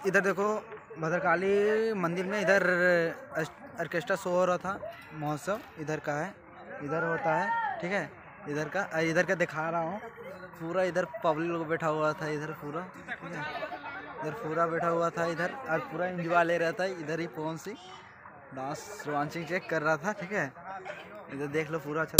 guys इधर देखो, भद्रकाली मंदिर में इधर ऑर्केस्ट्रा शो हो रहा था, महोत्सव, इधर का है, इधर होता है, ठीक है, इधर का इधर का दिखा रहा हूँ, पूरा इधर पब्लिक लोग बैठा हुआ था, इधर पूरा, ठीक है, इधर पूरा बैठा हुआ था, इधर, और पूरा इंजॉय ले रहा था, इधर ही फ़ोन से डांस रोमांचिंग चेक कर रहा था, ठीक है, इधर देख लो पूरा अच्छा